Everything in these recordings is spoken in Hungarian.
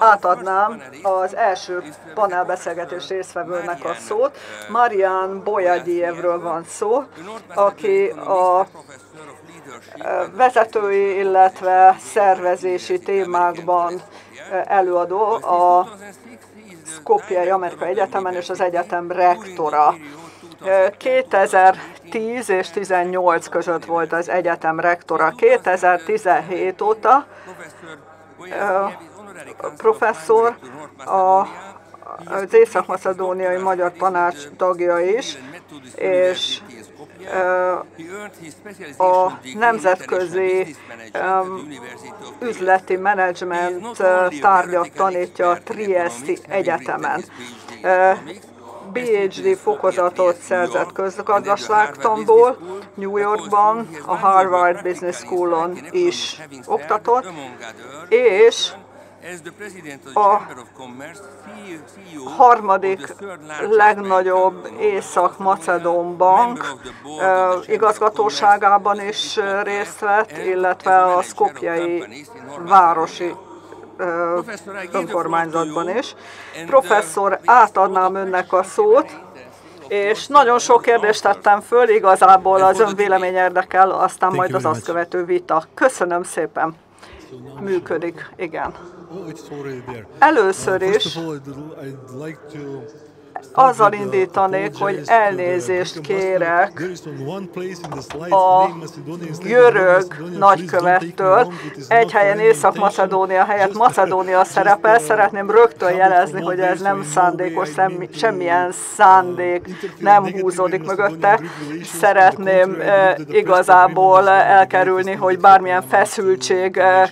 átadnám az első panelbeszélgetés résztvevőnek a szót. Marian Bojagyévről van szó, aki a vezetői, illetve szervezési témákban előadó a Skopjai Amerikai Egyetemen és az egyetem rektora. 2010 és 18 között volt az egyetem rektora. 2017 óta professzor a az Észak-Macedóniai Magyar Tanács tagja is, és a nemzetközi üzleti menedzsment tárgyat tanítja a Triesti Egyetemen. PhD fokozatot szerzett közgazdaságtanból, New Yorkban, a Harvard Business School-on is oktatott, és a harmadik legnagyobb Észak-Macedón bank igazgatóságában is részt vett, illetve a Skopjai városi önkormányzatban is. Professzor, átadnám önnek a szót, és nagyon sok kérdést tettem föl, igazából az ön vélemény érdekel, aztán majd az azt követő vita. Köszönöm szépen. Működik, igen. Először is azzal indítanék, hogy elnézést kérek a görög nagykövettől. Egy helyen Észak-Macedónia helyett Macedónia szerepel. Szeretném rögtön jelezni, hogy ez nem szándékos, semmi, semmilyen szándék nem húzódik mögötte. Szeretném e, igazából elkerülni, hogy bármilyen feszültség e,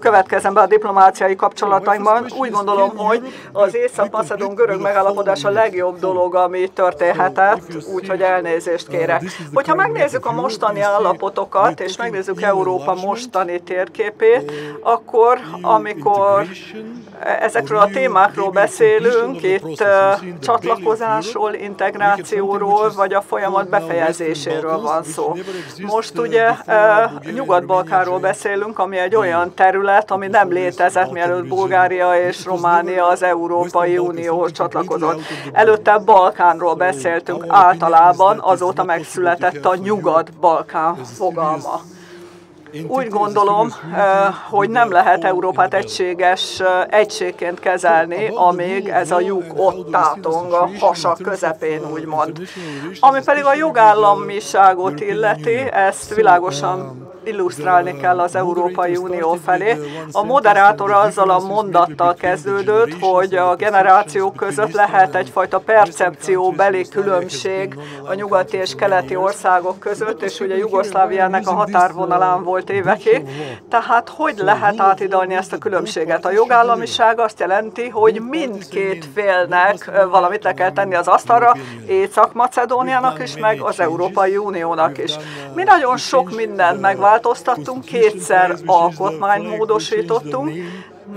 következzen be a diplomáciai kapcsolatainkban. Úgy gondolom, hogy az Észak-Macedón görög megállapodás a legjobb dolog, ami történhetett, úgyhogy elnézést kérek. Hogyha megnézzük a mostani állapotokat, és megnézzük Európa mostani térképét, akkor amikor ezekről a témákról beszélünk, itt csatlakozásról, integrációról, vagy a folyamat befejezéséről van szó. Most ugye Nyugat-Balkáról beszélünk, ami egy olyan terület, ami nem létezett, mielőtt Bulgária és Románia az Európai Unióhoz csatlakozott. Előtte Balkánról beszéltünk általában, azóta megszületett a Nyugat-Balkán fogalma. Úgy gondolom, hogy nem lehet Európát egységes egységként kezelni, amíg ez a lyuk ott tátong a hasak közepén, úgymond. Ami pedig a jogállamiságot illeti, ezt világosan illusztrálni kell az Európai Unió felé. A moderátor azzal a mondattal kezdődött, hogy a generációk között lehet egyfajta percepcióbeli különbség a nyugati és keleti országok között, és ugye Jugoszláviának a határvonalán volt évekig. Tehát hogy lehet átidalni ezt a különbséget? A jogállamiság azt jelenti, hogy mindkét félnek valamit le kell tenni az asztalra, Észak-Macedóniának is, meg az Európai Uniónak is. Mi nagyon sok mindent megváltoztattunk, változtattunk, kétszer alkotmányt módosítottunk,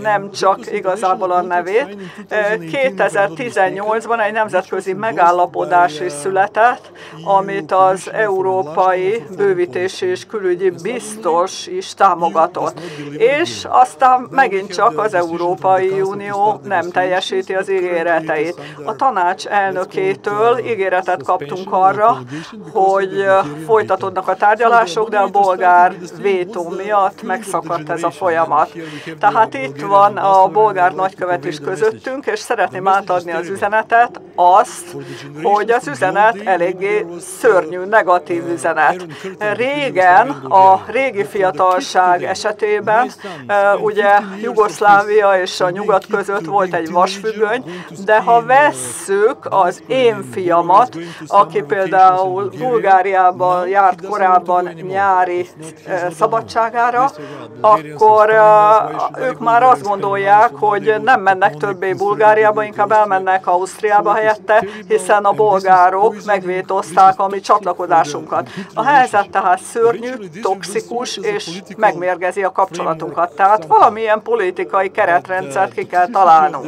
nem csak igazából a nevét. 2018-ban egy nemzetközi megállapodás is született, amit az Európai Bővítési és Külügyi Biztos is támogatott. És aztán megint csak az Európai Unió nem teljesíti az ígéreteit. A tanács elnökétől ígéretet kaptunk arra, hogy folytatódnak a tárgyalások, de a bolgár vétó miatt megszakadt ez a folyamat. Tehát itt van a bolgár nagykövet is közöttünk, és szeretném átadni az üzenetet, azt, hogy az üzenet eléggé szörnyű, negatív üzenet. Régen, a régi fiatalság esetében, ugye Jugoszlávia és a nyugat között volt egy vasfüggöny, de ha vesszük az én fiamat, aki például Bulgáriában járt korábban nyári szabadságára, akkor ők már azt gondolják, hogy nem mennek többé Bulgáriába, inkább elmennek Ausztriába helyette, hiszen a bolgárok megvétozták a mi csatlakozásunkat. A helyzet tehát szörnyű, toxikus és megmérgezi a kapcsolatunkat. Tehát valamilyen politikai keretrendszert ki kell találnunk.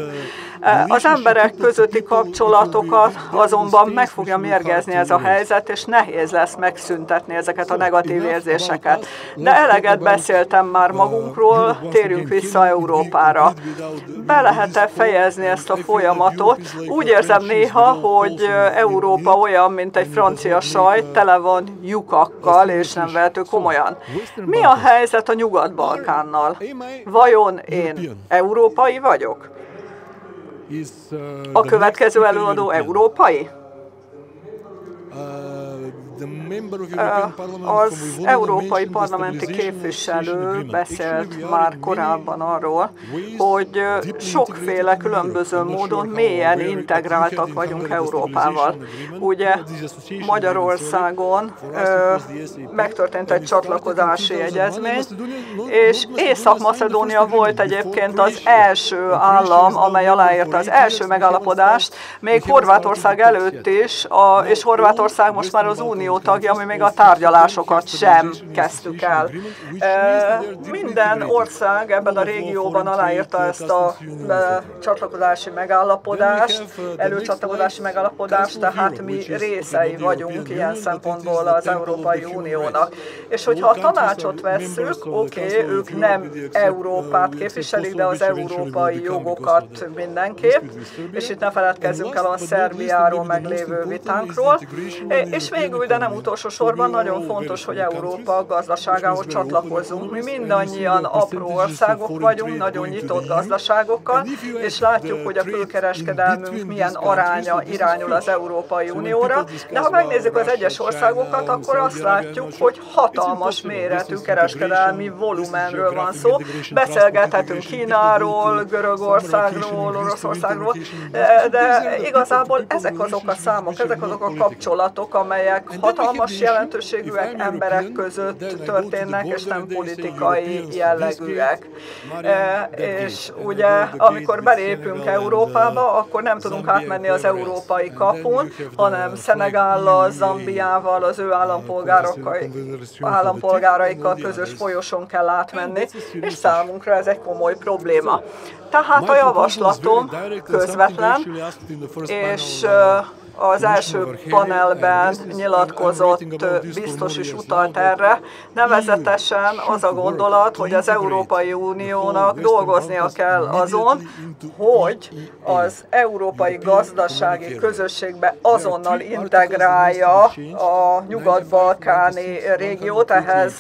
Az emberek közötti kapcsolatokat azonban meg fogja mérgezni ez a helyzet, és nehéz lesz megszüntetni ezeket a negatív érzéseket. De eleget beszéltem már magunkról, térjünk vissza Európára. Be lehet-e fejezni ezt a folyamatot? Úgy érzem néha, hogy Európa olyan, mint egy francia sajt, tele van lyukakkal, és nem vehető komolyan. Mi a helyzet a Nyugat-Balkánnal? Vajon én európai vagyok? A következő előadó európai? Az európai parlamenti képviselő beszélt már korábban arról, hogy sokféle különböző módon mélyen integráltak vagyunk Európával. Ugye Magyarországon megtörtént egy csatlakozási egyezmény, és Észak-Macedónia volt egyébként az első állam, amely aláírta az első megállapodást, még Horvátország előtt is, és Horvátország most már az Unió Unió tagja, ami még a tárgyalásokat sem kezdtük el. Minden ország ebben a régióban aláírta ezt a csatlakozási megállapodást, előcsatlakozási megállapodást, tehát mi részei vagyunk ilyen szempontból az Európai Uniónak. És hogyha a tanácsot vesszük, oké, okay, ők nem Európát képviselik, de az európai jogokat mindenképp, és itt ne feledkezzünk el a Szerbiáról meglévő vitánkról. És végül, de nem utolsó sorban nagyon fontos, hogy Európa gazdaságához csatlakozzunk. Mi mindannyian apró országok vagyunk, nagyon nyitott gazdaságokkal, és látjuk, hogy a külkereskedelmünk milyen aránya irányul az Európai Unióra, de ha megnézzük az egyes országokat, akkor azt látjuk, hogy hatalmas méretű kereskedelmi volumenről van szó. Beszélgethetünk Kínáról, Görögországról, Oroszországról, de igazából ezek azok a számok, ezek azok a kapcsolatok, amelyek hatalmas jelentőségűek emberek között történnek, és nem politikai jellegűek. E, és ugye, amikor belépünk Európába, akkor nem tudunk átmenni az európai kapun, hanem Szenegállal, Zambiával, az ő állampolgáraikkal közös folyosón kell átmenni, és számunkra ez egy komoly probléma. Tehát a javaslatom közvetlen, és az első panelben nyilatkozott biztos is utalt erre, nevezetesen az a gondolat, hogy az Európai Uniónak dolgoznia kell azon, hogy az európai gazdasági közösségbe azonnal integrálja a nyugat-balkáni régiót, ehhez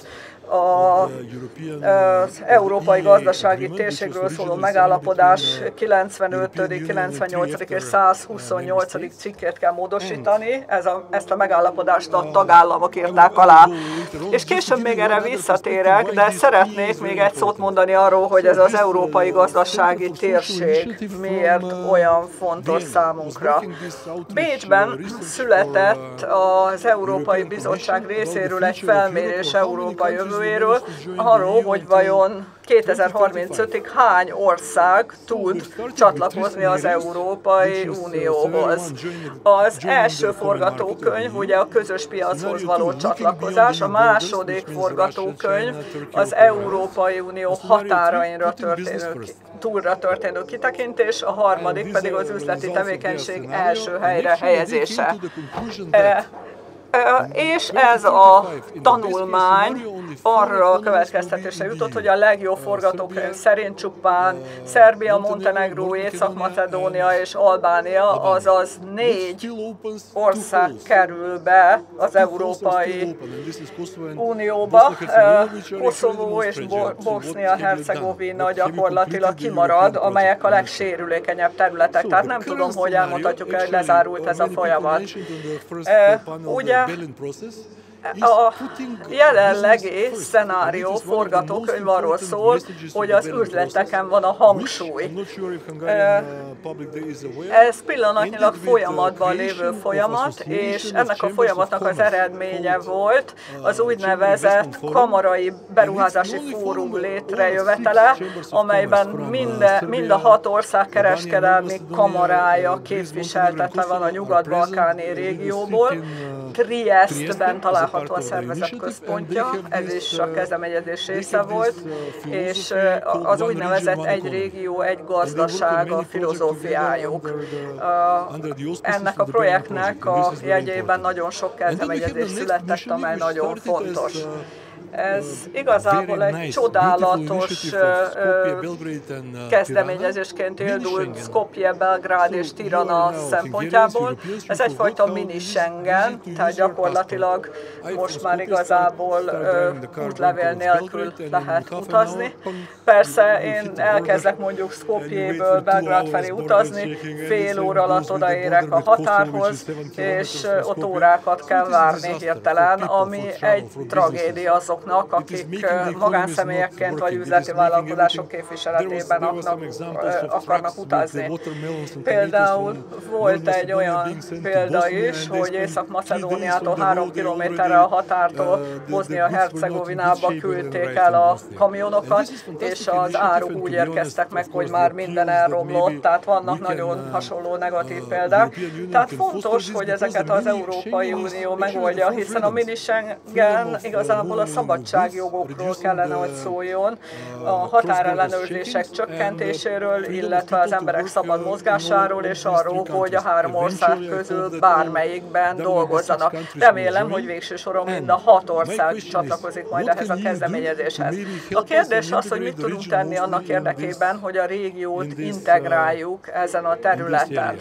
az Európai Gazdasági Térségről szóló megállapodás 95., 98. és 128. cikkét kell módosítani. Ez a, ezt a megállapodást a tagállamok írták alá. És később még erre visszatérek, de szeretnék még egy szót mondani arról, hogy ez az Európai Gazdasági Térség miért olyan fontos számunkra. Bécsben született az Európai Bizottság részéről egy felmérés Európa jövő jövőjéről, arról, hogy vajon 2035-ig hány ország tud csatlakozni az Európai Unióhoz. Az első forgatókönyv ugye a közös piachoz való csatlakozás, a második forgatókönyv az Európai Unió határainra történő túlra történő kitekintés, a harmadik pedig az üzleti tevékenység első helyre helyezése. És ez a tanulmány arra a következtetésre jutott, hogy a legjobb forgatókönyv szerint csupán Szerbia, Montenegró, Észak-Macedónia és Albánia, azaz négy ország kerül be az Európai Unióba. Koszovó és Bosznia-Hercegovina gyakorlatilag kimarad, amelyek a legsérülékenyebb területek. Tehát nem tudom, hogy elmondhatjuk el, hogy lezárult ez a folyamat. Ugye a jelenlegi szenárió forgatókönyv arról szól, hogy az üzleteken van a hangsúly. Ez pillanatnyilag folyamatban lévő folyamat, és ennek a folyamatnak az eredménye volt az úgynevezett kamarai beruházási fórum létrejövetele, amelyben mind, mind a hat ország kereskedelmi kamarája képviseltetve van a nyugat-balkáni régióból. Található található a szervezet központja, ez is a kezdeményezés része volt, és az úgynevezett egy régió, egy gazdaság a filozófiájuk. Ennek a projektnek a jegyében nagyon sok kezdeményezés született, amely nagyon fontos. Ez igazából egy csodálatos kezdeményezésként indult Skopje, Belgrád és Tirana szempontjából. Ez egyfajta mini Schengen, tehát gyakorlatilag most már igazából útlevél nélkül lehet utazni. Persze én elkezdek mondjuk Skopjéből Belgrád felé utazni, fél óra alatt odaérek a határhoz, és ott órákat kell várni hirtelen, ami egy tragédia azok azoknak, akik magánszemélyekként vagy üzleti vállalkozások képviseletében aknak, akarnak utazni. Például volt egy olyan példa is, hogy Észak-Macedóniától három kilométerre a határtól Bosnia-Hercegovinába küldték el a kamionokat, és az áruk úgy érkeztek meg, hogy már minden elromlott, tehát vannak nagyon hasonló negatív példák. Tehát fontos, hogy ezeket az Európai Unió megoldja, hiszen a mini Schengen igazából a szabad szabadságjogokról kellene, hogy szóljon, a határellenőrzések csökkentéséről, illetve az emberek szabad mozgásáról, és arról, hogy a három ország közül bármelyikben dolgozzanak. Remélem, hogy végső soron mind a hat ország csatlakozik majd ehhez a kezdeményezéshez. A kérdés az, hogy mit tudunk tenni annak érdekében, hogy a régiót integráljuk ezen a területen.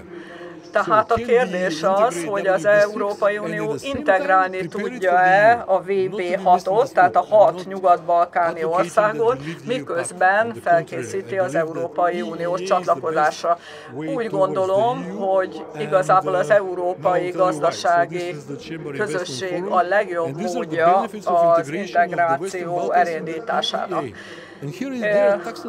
Tehát a kérdés az, hogy az Európai Unió integrálni tudja-e a VB6-ot, tehát a hat nyugat-balkáni országot, miközben felkészíti az Európai Unió csatlakozásra. Úgy gondolom, hogy igazából az európai gazdasági közösség a legjobb módja az integráció elindításának.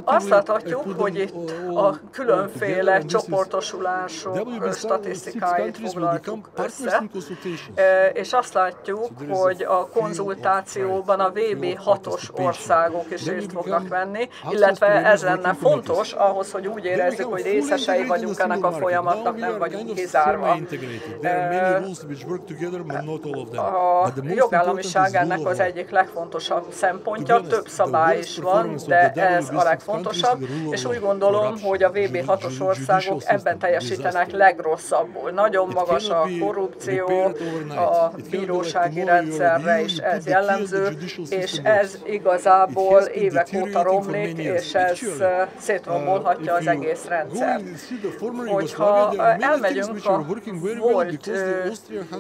Azt láthatjuk, hogy itt a különféle csoportosulások statisztikáit foglaltuk össze, és azt látjuk, hogy a konzultációban a VB 6-os országok is részt fognak venni, illetve ez lenne fontos ahhoz, hogy úgy érezzük, hogy részesei vagyunk ennek a folyamatnak, nem vagyunk kizárva. A jogállamiság ennek az egyik legfontosabb szempontja, több szabály is van, de ez a legfontosabb, és úgy gondolom, hogy a VB6-os országok ebben teljesítenek legrosszabbul. Nagyon magas a korrupció, a bírósági rendszerre is ez jellemző, és ez igazából évek óta romlik, és ez szétrombolhatja az egész rendszer. Hogyha elmegyünk a volt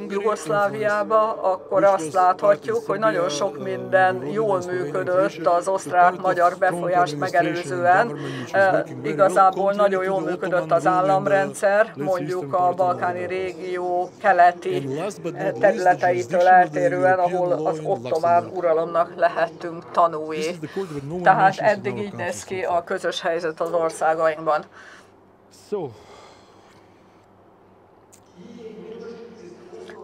Jugoszláviába, akkor azt láthatjuk, hogy nagyon sok minden jól működött az osztrák-magyar befolyást megelőzően. Igazából nagyon jól működött az államrendszer, mondjuk a balkáni régió keleti területeitől eltérően, ahol az ottomán uralomnak lehetünk tanúi. Tehát eddig így néz ki a közös helyzet az országainkban.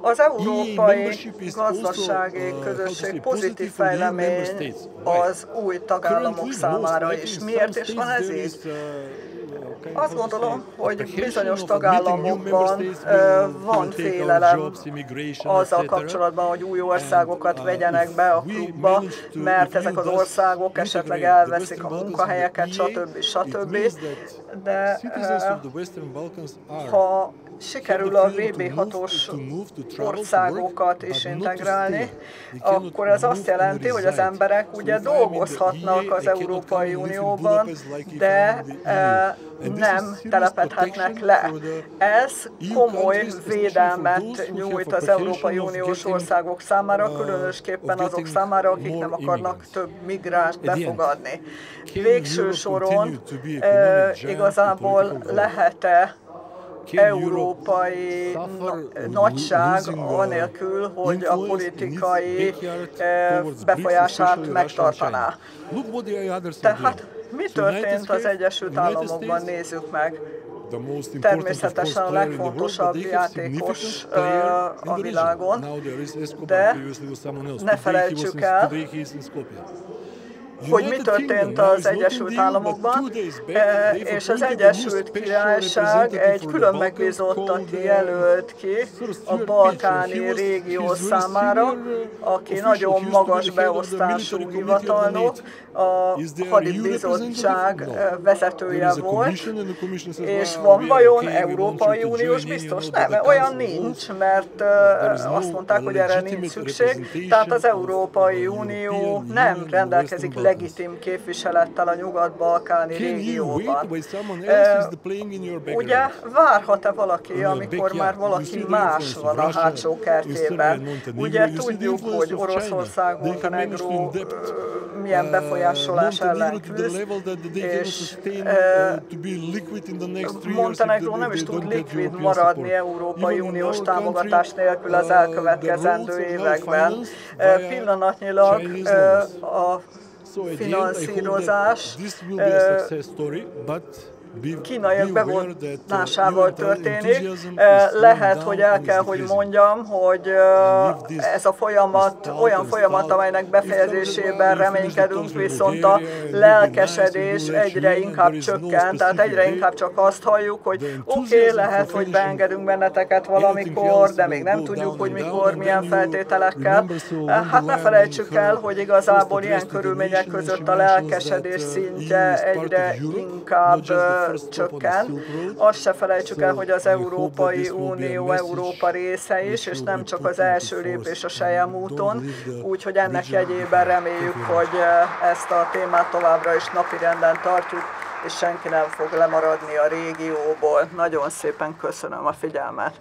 Az európai gazdasági közösség pozitív fejlemény az új tagállamok számára is. Miért is van ez így? Azt gondolom, hogy bizonyos tagállamokban van félelem azzal kapcsolatban, hogy új országokat vegyenek be a klubba, mert ezek az országok esetleg elveszik a munkahelyeket, stb. stb. De ha sikerül a VB6-os országokat is integrálni, akkor ez azt jelenti, hogy az emberek ugye dolgozhatnak az Európai Unióban, de nem telepedhetnek le. Ez komoly védelmet nyújt az Európai Uniós országok számára, különösképpen azok számára, akik nem akarnak több migránst befogadni. Végső soron igazából lehet-e európai nagyság anélkül, hogy a politikai befolyását megtartaná. Tehát mi történt az Egyesült Államokban, nézzük meg. Természetesen a legfontosabb játékos a világon, de ne felejtsük el, hogy mi történt az Egyesült Államokban, és az Egyesült Királyság egy külön megbízottat jelölt ki a balkáni régió számára, aki nagyon magas beosztású hivatalnok, a hadibizottság vezetője volt, és van vajon Európai Uniós biztos? Nem, olyan nincs, mert azt mondták, hogy erre nincs szükség, tehát az Európai Unió nem rendelkezik legitim képviselettel a nyugat-balkáni régióban. Ugye várhat-e valaki, amikor már valaki más van a hátsó kertében? Ugye tudjuk, hogy Oroszország, Montenegro milyen befolyásolás ellen küzd, és Montenegro nem is tud likvid maradni Európai Uniós támogatás nélkül az elkövetkezendő években. Pillanatnyilag a this will be a success story, but kínaiak bevonásával történik. Lehet, hogy el kell, hogy mondjam, hogy ez a folyamat olyan folyamat, amelynek befejezésében reménykedünk, viszont a lelkesedés egyre inkább csökken, tehát egyre inkább csak azt halljuk, hogy oké, okay, lehet, hogy beengedünk benneteket valamikor, de még nem tudjuk, hogy mikor, milyen feltételekkel. Hát ne felejtsük el, hogy igazából ilyen körülmények között a lelkesedés szintje egyre inkább csökken. Azt se felejtsük el, hogy az Európai Unió Európa része is, és nem csak az első lépés a Sejem úton, úgyhogy ennek jegyében reméljük, hogy eh, ezt a témát továbbra is napirenden tartjuk, és senki nem fog lemaradni a régióból. Nagyon szépen köszönöm a figyelmet.